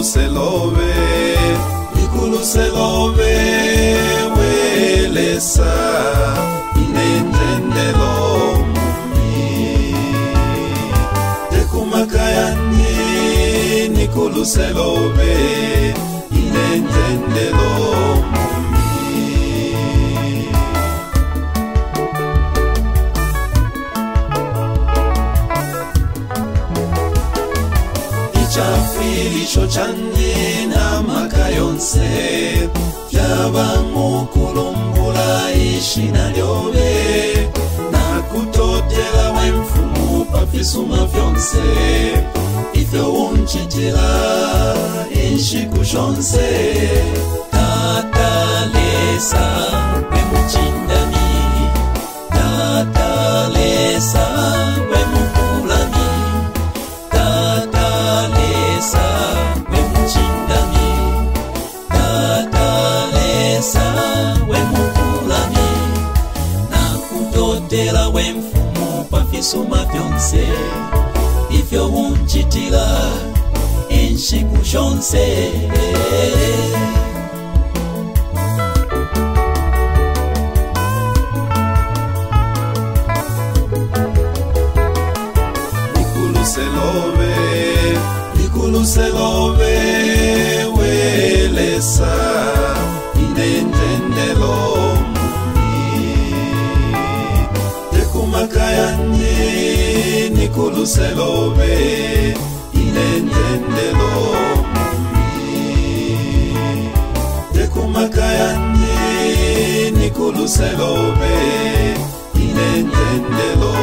ikuluselove ikuluselove welesa inenjendelo mumi tekumakayani nikuluselove inenjendelo mumi icyo cyane n'amaka yose byaba nko kurumbura ishi na ryobe nakutotera we mfumu papisuma byose ibyo wunjigira inshi kujonse tata mandela wemfumo pafisuma vyonse ifyo uncitila inciku jonse ikuluselove ikuluselove makolo selobe inenendelo tekumaka yande nikolo selobe inenendelo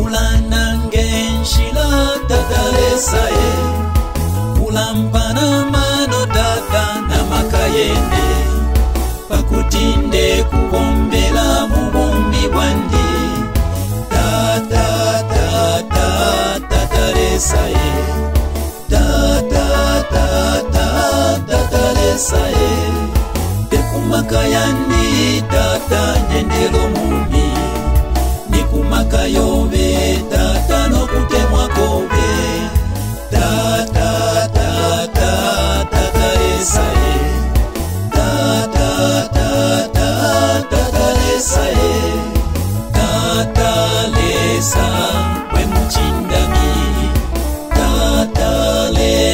ulanya sae kulambana mano dada namakayene pakuti nde kuvombela muvumbi bwandi tatatatatataresae tatatatatataresae ndekumakayandi tata nyendelo mumi nekumakayove tata nokut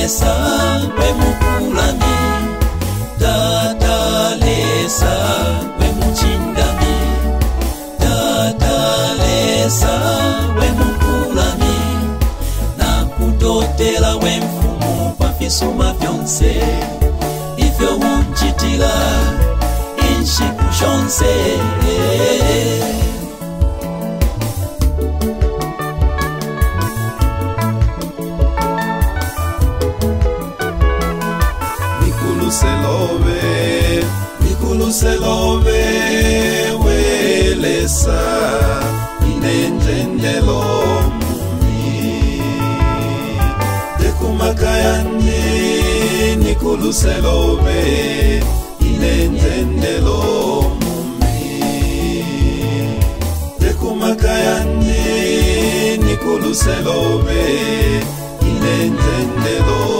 lesa mpe mokulami tata lesa mpe motindami tata lesa we mokulami nakutotela we mfumu pafisuma vyonse ifyo umcitila inshiku shonse hey, hey, hey. uselo bewelesa inenjengelo mumi dekumaka yanje nikuluselo be inenjengelo mumi dekumaka yanje nikuluselo be inenjengelo